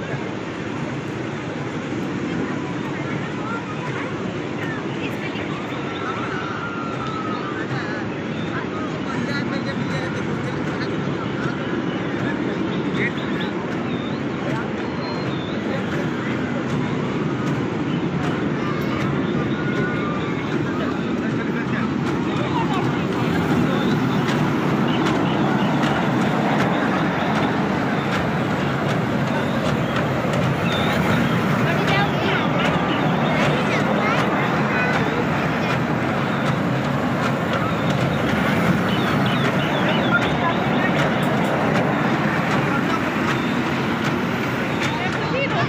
Gracias.